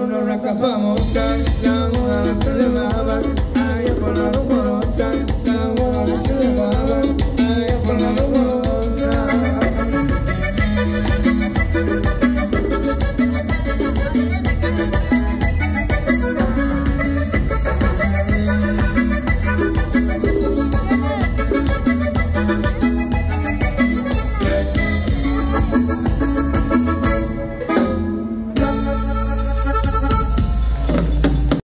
no nos la cazamos, cantamos a la